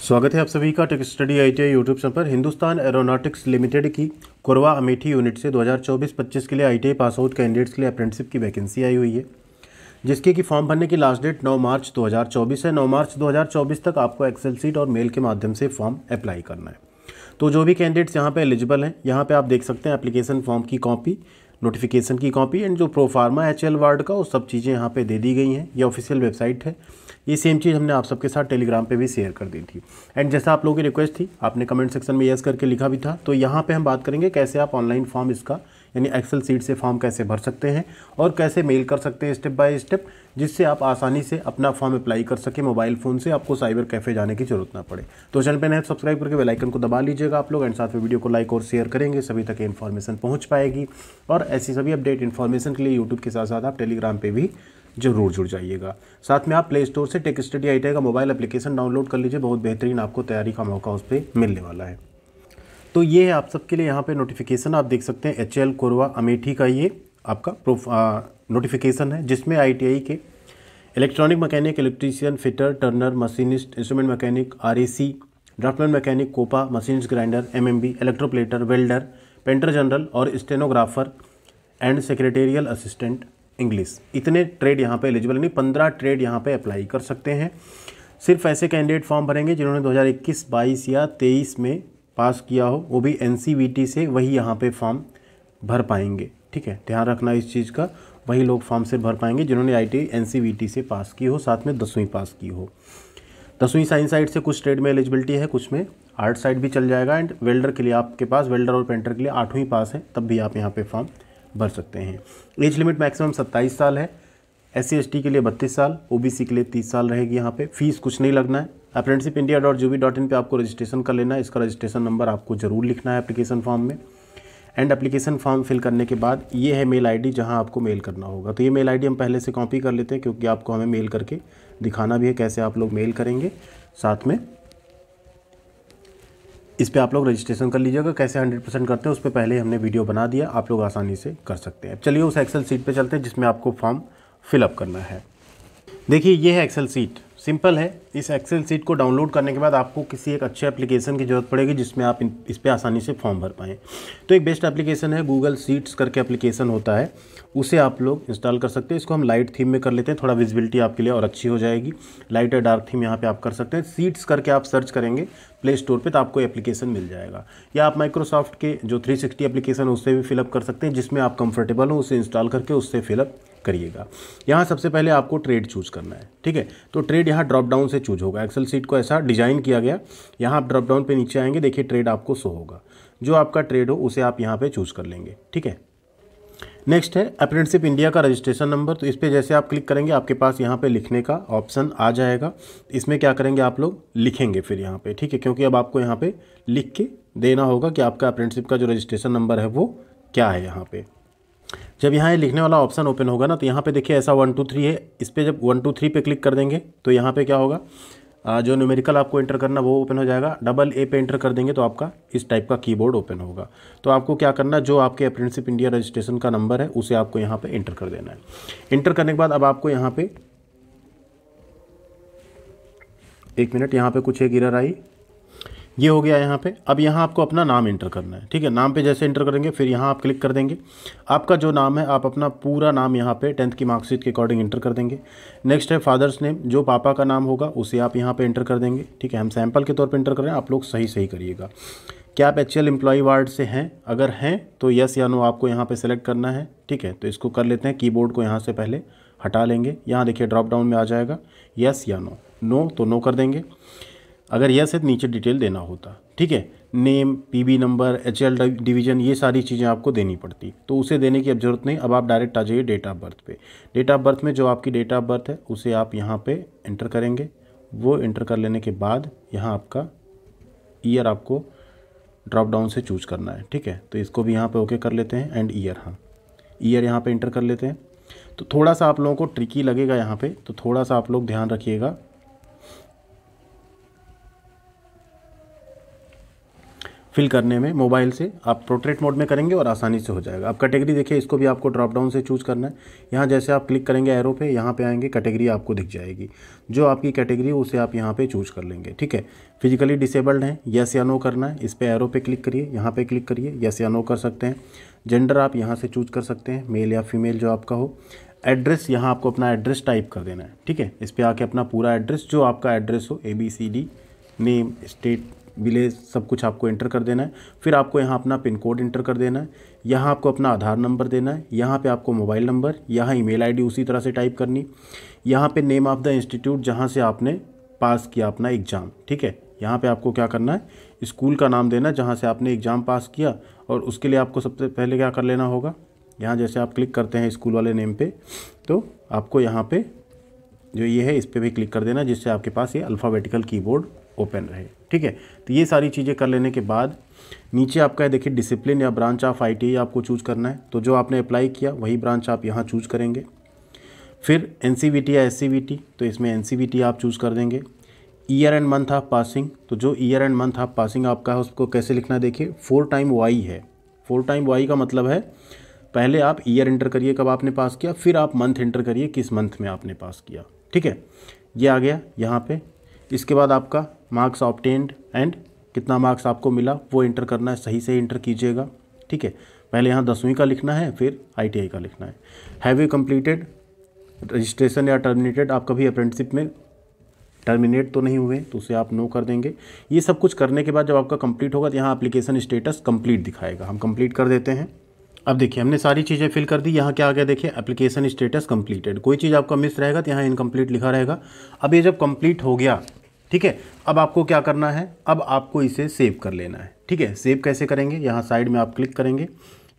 स्वागत है आप सभी का tech study I T YouTube channel पर। हिंदुस्तान एरोनॉटिक्स लिमिटेड की कोरवा अमेठी यूनिट से 2024-25 के लिए आई पास आउट कैंडिडेट्स के लिए अप्रेंटिसिप की वैकेंसी आई हुई है, जिसके कि फॉर्म भरने की लास्ट डेट 9 मार्च 2024 है। 9 मार्च 2024 तक आपको एक्सेल सीट और मेल के माध्यम से फॉर्म अप्लाई करना है। तो जो भी कैंडिडेट्स यहाँ पर एलिजिबल हैं, यहाँ पर आप देख सकते हैं एप्लीकेशन फॉर्म की कॉपी नोटिफिकेशन की कॉपी एंड जो प्रोफार्मा एच एल वार्ड का वो सब चीज़ें यहाँ पे दे दी गई हैं, ये ऑफिशियल वेबसाइट है। ये सेम चीज़ हमने आप सबके साथ टेलीग्राम पे भी शेयर कर दी थी। एंड जैसा आप लोगों की रिक्वेस्ट थी, आपने कमेंट सेक्शन में यस करके लिखा भी था तो यहाँ पर हम बात करेंगे कैसे आप ऑनलाइन फॉर्म इसका यानी एक्सेल सीट से फॉर्म कैसे भर सकते हैं और कैसे मेल कर सकते हैं स्टेप बाय स्टेप जिससे आप आसानी से अपना फॉर्म अप्लाई कर सकें मोबाइल फ़ोन से आपको साइबर कैफ़े जाने की ज़रूरत ना पड़े। तो चैनल पर नए सब्सक्राइब करके बेलाइकन को दबा लीजिएगा आप लोग एंड साथ में वीडियो को लाइक और शेयर करेंगे, सभी तक इन्फॉर्मेशन पहुँच पाएगी। और ऐसी सभी अपडेट इन्फॉर्मेशन के लिए यूट्यूब के साथ साथ आप टेलीग्राम पर भी ज़रूर जुड़ जाइएगा। साथ में आप प्ले स्टोर से टेक स्टडी आई का मोबाइल एप्लीकेशन डाउनलोड कर लीजिए, बहुत बेहतरीन आपको तैयारी का मौका उस पर मिलने वाला है। तो ये है आप सबके लिए यहाँ पे नोटिफिकेशन आप देख सकते हैं एच एल कोरवा अमेठी का ये आपका प्रोफ नोटिफिकेशन है जिसमें आईटीआई के electronic mechanic electrician fitter turner machinist instrument mechanic R draughtsman mechanic COPA machines grinder MMB electroplater welder painter general और stenographer and secretarial assistant English इतने ट्रेड यहाँ पे एलिजिबल नहीं पंद्रह ट्रेड यहाँ पे अप्लाई कर सकते हैं। सिर्फ़ ऐसे कैंडिडेट फॉर्म भरेंगे जिन्होंने 2021, 22 या 23 में पास किया हो, वो भी एन से वही यहाँ पे फॉर्म भर पाएँगे। ठीक है? ध्यान रखना इस चीज़ का। वही लोग फॉर्म से भर पाएँगे जिन्होंने आई टी से पास की हो, साथ में दसवीं पास की हो। दसवीं साइंस साइड से कुछ ट्रेड में एलिजिबिलिटी है, कुछ में। आर्ट साइड भी चल जाएगा एंड वेल्डर के लिए आपके पास वेल्डर और पेंटर के लिए आठवीं पास है, तब भी आप यहाँ पे फॉर्म भर सकते हैं। एज लिमिट मैक्सिमम सत्ताईस साल है। एस सी के लिए बत्तीस साल ओबीसी के लिए तीस साल रहेगी यहाँ पे। फ़ीस कुछ नहीं लगना है। Apprenticeship India dot G dot in पर आपको रजिस्ट्रेशन कर लेना है। इसका रजिस्ट्रेशन नंबर आपको ज़रूर लिखना है एप्लीकेशन फॉर्म में। एंड एप्लीकेशन फॉर्म फिल करने के बाद ये है मेल आईडी जहाँ आपको मेल करना होगा। तो ये मेल आईडी हम पहले से कॉपी कर लेते हैं क्योंकि आपको हमें मेल करके दिखाना भी है कैसे आप लोग मेल करेंगे। साथ में इस पर आप लोग रजिस्ट्रेशन कर लीजिएगा कैसे हंड्रेड परसेंट करते हैं, उस पर पहले हमने वीडियो बना दिया। आप लोग आसानी से कर सकते हैं। चलिए उस एक्सेल सीट पर चलते हैं जिसमें आपको फॉर्म फिलअप करना है। देखिए, ये है एक्सेल सीट सिंपल है। इस एक्सेल सीट को डाउनलोड करने के बाद आपको किसी एक अच्छे एप्लीकेशन की ज़रूरत पड़ेगी जिसमें आप इस पर आसानी से फॉर्म भर पाएँ। तो एक बेस्ट एप्लीकेशन है गूगल सीट्स करके एप्लीकेशन होता है। उसे आप लोग इंस्टॉल कर सकते हैं। इसको हम लाइट थीम में कर लेते हैं। थोड़ा विजिबिलिटी आपके लिए और अच्छी हो जाएगी। लाइट या डार्क थीम यहाँ पे आप कर सकते हैं। सीट्स करके आप सर्च करेंगे प्ले स्टोर पे तो आपको एप्लीकेशन मिल जाएगा। या आप माइक्रोसॉफ्ट के जो 360 एप्लीकेशन है, उससे भी फिलअप कर सकते हैं, जिसमें आप कंफर्टेबल हो, उसे इंस्टॉल करके उससे फिलअप करिएगा। यहाँ सबसे पहले आपको ट्रेड चूज़ करना है, ठीक है? तो ट्रेड यहाँ ड्रॉप डाउन से चूज़ होगा। एक्सेल सीट को ऐसा डिज़ाइन किया गया, यहाँ आप ड्रॉप डाउन पे नीचे आएँगे, देखिए ट्रेड आपको शो होगा। जो आपका ट्रेड हो, उसे आप यहाँ पे चूज़ कर लेंगे, ठीक है? नेक्स्ट है अप्रेंटिसशिप इंडिया का रजिस्ट्रेशन नंबर तो इस पर जैसे आप क्लिक करेंगे, आपके पास यहाँ पे लिखने का ऑप्शन आ जाएगा। इसमें क्या करेंगे आप लोग? लिखेंगे फिर यहाँ पे, ठीक है? क्योंकि अब आपको यहाँ पे लिख के देना होगा कि आपका अप्रेंटिसशिप का जो रजिस्ट्रेशन नंबर है वो क्या है यहाँ पे। जब यहाँ ये लिखने वाला ऑप्शन ओपन होगा ना तो यहाँ पे देखिए ऐसा वन टू थ्री है। इस पर जब वन टू थ्री पे क्लिक कर देंगे तो यहाँ पे क्या होगा? जो न्यूमेरिकल आपको एंटर करना, वो ओपन हो जाएगा। डबल ए पे एंटर कर देंगे तो आपका इस टाइप का कीबोर्ड ओपन होगा। तो आपको क्या करना जो आपके अप्रेंटिसशिप इंडिया रजिस्ट्रेशन का नंबर है, उसे आपको यहाँ पे एंटर कर देना है। एंटर करने के बाद अब आपको यहाँ पे, एक मिनट यहाँ पे कुछ एक गिरर आई। ये हो गया यहाँ पे। अब यहाँ आपको अपना नाम इंटर करना है, ठीक है? नाम पे जैसे इंटर करेंगे, फिर यहाँ आप क्लिक कर देंगे। आपका जो नाम है, आप अपना पूरा नाम यहाँ पे टेंथ की मार्कशीट के अकॉर्डिंग इंटर कर देंगे। नेक्स्ट है फादर्स नेम जो पापा का नाम होगा, उसे आप यहाँ पे इंटर कर देंगे, ठीक है? हम सैंपल के तौर पर इंटर कर रहे हैं, आप लोग सही सही करिएगा। क्या आप एच एल वार्ड से हैं? अगर हैं तो यस या नो आपको यहाँ पर सेलेक्ट करना है, ठीक है? तो इसको कर लेते हैं कीबोर्ड को यहाँ से पहले हटा लेंगे। यहाँ देखिए ड्रॉप डाउन में आ जाएगा यस या नो नो तो नो कर देंगे। अगर यस है तो नीचे डिटेल देना होता, ठीक है? Name PB number H L division, ये सारी चीज़ें आपको देनी पड़ती। तो उसे देने की अब ज़रूरत नहीं, अब आप डायरेक्ट आ जाइए डेट ऑफ़ बर्थ पे। डेट ऑफ़ बर्थ में जो आपकी डेट ऑफ़ बर्थ है, उसे आप यहाँ पे एंटर करेंगे। वो एंटर कर लेने के बाद यहाँ आपका ईयर आपको ड्रॉप डाउन से चूज़ करना है, ठीक है? तो इसको भी यहाँ पे ओके कर लेते हैं, एंड ईयर हाँ। ईयर यहाँ पे इंटर कर लेते हैं। तो थोड़ा सा आप लोगों को ट्रिकी लगेगा यहाँ पे तो थोड़ा सा आप लोग ध्यान रखिएगा। फिल करने में, मोबाइल से आप प्रोट्रेट मोड में करेंगे और आसानी से हो जाएगा। अब कैटेगरी देखिए, इसको भी आपको ड्रॉप डाउन से चूज़ करना है। यहाँ जैसे आप क्लिक करेंगे एरो पे, यहाँ पे आएँगे कैटेगरी आपको दिख जाएगी। जो आपकी कैटेगरी उसे आप यहाँ पे चूज़ कर लेंगे, ठीक है? फिजिकली डिसेबल्ड हैं यस या नो करना है, इस पर एरो पे क्लिक करिए, यहाँ पर क्लिक करिए यस या नो कर सकते हैं। जेंडर आप यहाँ से चूज़ कर सकते हैं मेल या फीमेल जो आपका हो। एड्रेस यहाँ आपको अपना एड्रेस टाइप कर देना है, ठीक है? इस पर आके अपना पूरा एड्रेस जो आपका एड्रेस हो A B C D name state village सब कुछ आपको इंटर कर देना है। फिर आपको यहाँ अपना पिन कोड इंटर कर देना है। यहाँ आपको अपना आधार नंबर देना है। यहाँ पे आपको मोबाइल नंबर, यहाँ ईमेल आईडी उसी तरह से टाइप करनी। यहाँ पे नेम ऑफ़ द इंस्टीट्यूट जहाँ से आपने पास किया अपना एग्ज़ाम, ठीक है? यहाँ पे आपको क्या करना है? स्कूल का नाम देना जहाँ से आपने एग्ज़ाम पास किया और उसके लिए आपको सबसे पहले क्या कर लेना होगा? यहाँ जैसे आप क्लिक करते हैं स्कूल वाले नेम पे तो आपको यहाँ पे जो ये है, इस पर भी क्लिक कर देना जिससे आपके पास ये अल्फ़ाबेटिकल कीबोर्ड ओपन रहे। ठीक है? तो ये सारी चीज़ें कर लेने के बाद नीचे आपका है, देखिए डिसिप्लिन या ब्रांच ऑफ़ आई टी आपको चूज़ करना है। तो जो आपने अप्लाई किया, वही ब्रांच आप यहाँ चूज़ करेंगे। फिर एन या एस तो इसमें एन आप चूज़ कर देंगे। Year and month of passing तो जो year and month of passing आपका है, उसको कैसे लिखना है, देखिए फोर टाइम वाई है। फोर टाइम वाई का मतलब है, पहले आप ईयर इंटर करिए कब आपने पास किया, फिर आप मंथ इंटर करिए किस मंथ में आपने पास किया। ठीक है? ये आ गया यहाँ पे। इसके बाद आपका मार्क्स ऑप्टेंड एंड कितना मार्क्स आपको मिला, वो इंटर करना है, सही से इंटर कीजिएगा, ठीक है? पहले यहाँ दसवीं का लिखना है, फिर आईटीआई का लिखना है। हैव यू कम्प्लीटेड रजिस्ट्रेशन या टर्मिनेटेड आप कभी अप्रेंटिसिप में टर्मिनेट तो नहीं हुए तो उसे आप नो कर देंगे। ये सब कुछ करने के बाद जब आपका कंप्लीट होगा तो यहाँ एप्लीकेशन स्टेटस कंप्लीट दिखाएगा। हम कंप्लीट कर देते हैं। अब देखिए, हमने सारी चीज़ें फिल कर दी। यहाँ क्या आ गया, देखिए एप्लीकेशन स्टेटस कंप्लीटेड कोई चीज़ आपका मिस रहेगा तो यहाँ इनकम्प्लीट लिखा रहेगा। अब ये जब कंप्लीट हो गया ठीक है? अब आपको क्या करना है? अब आपको इसे सेव कर लेना है। ठीक है? सेव कैसे करेंगे? यहाँ साइड में आप क्लिक करेंगे।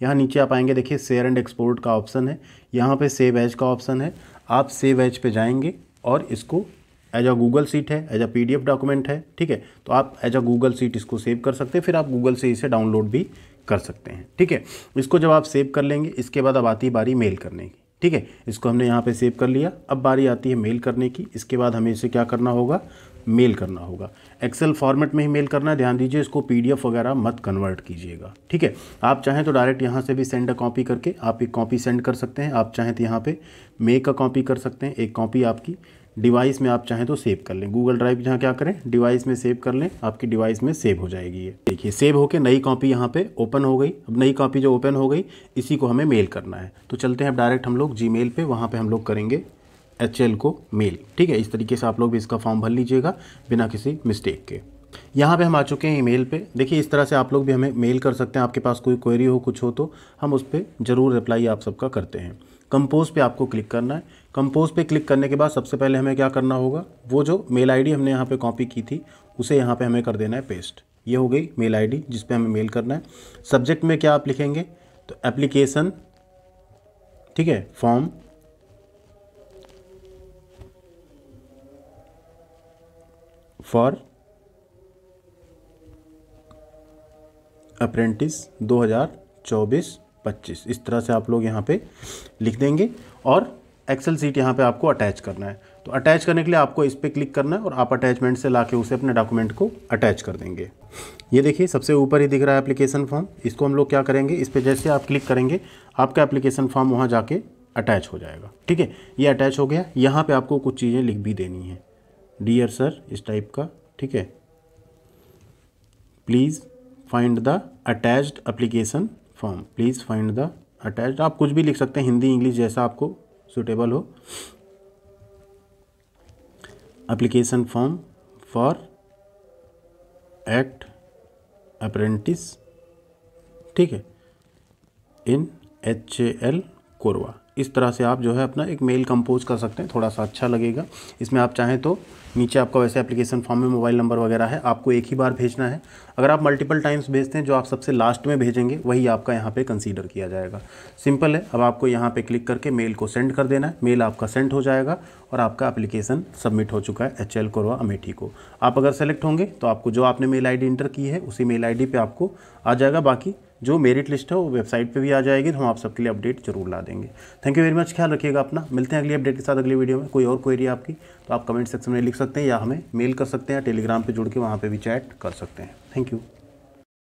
यहाँ नीचे आप आएँगे। देखिए शेयर एंड एक्सपोर्ट का ऑप्शन है। यहाँ पे सेव एज का ऑप्शन है। आप सेव एज पे जाएँगे और इसको एज अ गूगल सीट है एज अ पीडीएफ डॉक्यूमेंट है, ठीक है? तो आप एज अ गूगल सीट इसको सेव कर सकते हैं। फिर आप गूगल से इसे डाउनलोड भी कर सकते हैं। ठीक है? इसको जब आप सेव कर लेंगे, इसके बाद अब आती बारी मेल करने की। ठीक है? इसको हमने यहाँ पे सेव कर लिया। अब बारी आती है मेल करने की। इसके बाद हमें इसे क्या करना होगा? मेल करना होगा। एक्सेल फॉर्मेट में ही मेल करना है। ध्यान दीजिए, इसको पीडीएफ वगैरह मत कन्वर्ट कीजिएगा। ठीक है? आप चाहें तो डायरेक्ट यहाँ से भी सेंड अ कॉपी करके आप एक कॉपी सेंड कर सकते हैं। आप चाहें तो यहाँ पे मेक अ कॉपी कर सकते हैं। एक कॉपी आपकी। डिवाइस में आप चाहें तो सेव कर लें। गूगल ड्राइव जहाँ क्या करें, डिवाइस में सेव कर लें, आपकी डिवाइस में सेव हो जाएगी ये। देखिए, सेव होकर नई कॉपी यहाँ पे ओपन हो गई। अब नई कॉपी जो ओपन हो गई, इसी को हमें मेल करना है। तो चलते हैं अब डायरेक्ट हम लोग जी मेल पर वहाँ पर हम लोग करेंगे एचएल को मेल। ठीक है, इस तरीके से आप लोग भी इसका फॉर्म भर लीजिएगा बिना किसी मिस्टेक के। यहाँ पे हम आ चुके हैं ईमेल पे। देखिए, इस तरह से आप लोग भी हमें मेल कर सकते हैं। आपके पास कोई क्वेरी हो, कुछ हो तो हम उस पर ज़रूर रिप्लाई आप सबका करते हैं। कंपोज पे आपको क्लिक करना है। कंपोज पे क्लिक करने के बाद सबसे पहले हमें क्या करना होगा? वो जो मेल आईडी हमने यहाँ पे कॉपी की थी, उसे यहाँ पे हमें कर देना है पेस्ट ये हो गई मेल आईडी जिस पे हमें मेल करना है। सब्जेक्ट में क्या आप लिखेंगे? तो एप्लीकेशन ठीक है फॉर्म फॉर अप्रेंटिस 2024 25 इस तरह से आप लोग यहाँ पे लिख देंगे और एक्सेल सीट यहाँ पे आपको अटैच करना है। तो अटैच करने के लिए आपको इस पर क्लिक करना है और आप अटैचमेंट से ला उसे अपने डॉक्यूमेंट को अटैच कर देंगे। ये देखिए, सबसे ऊपर ही दिख रहा है एप्लीकेशन फॉर्म इसको हम लोग क्या करेंगे? इस पर जैसे आप क्लिक करेंगे, आपका एप्लीकेशन फॉर्म वहाँ जाके अटैच हो जाएगा। ठीक है? ये अटैच हो गया। यहाँ पर आपको कुछ चीज़ें लिख भी देनी है। डियर सर इस टाइप का, ठीक है? Please find the attached application form please find the attach आप कुछ भी लिख सकते हैं, हिंदी, इंग्लिश जैसा आपको सुटेबल हो। Application form for act apprentice ठीक है in H A L Korwa इस तरह से आप जो है अपना एक मेल कंपोज कर सकते हैं, थोड़ा सा अच्छा लगेगा। इसमें आप चाहें तो नीचे आपका वैसे एप्लीकेशन फॉर्म में मोबाइल नंबर वगैरह है, आपको एक ही बार भेजना है। अगर आप मल्टीपल टाइम्स भेजते हैं, जो आप सबसे लास्ट में भेजेंगे, वही आपका यहाँ पे कंसीडर किया जाएगा। सिंपल है, अब आपको यहाँ पे क्लिक करके मेल को सेंड कर देना है। मेल आपका सेंड हो जाएगा और आपका एप्लीकेशन सबमिट हो चुका है एच एल अमेठी को। आप अगर सेलेक्ट होंगे तो आपको जो आपने मेल आई इंटर की है, उसी मेल आई पे आपको आ जाएगा। बाकी जो मेरिट लिस्ट है वो वेबसाइट पे भी आ जाएगी तो हम आप सबके लिए अपडेट ज़रूर ला देंगे। थैंक यू वेरी मच ख्याल रखिएगा अपना। मिलते हैं अगली अपडेट के साथ अगली वीडियो में। कोई और क्वेरी आपकी तो आप कमेंट सेक्शन में लिख सकते हैं या हमें मेल कर सकते हैं टेलीग्राम पर जुड़ के वहाँ पर भी चैट कर सकते हैं। Thank you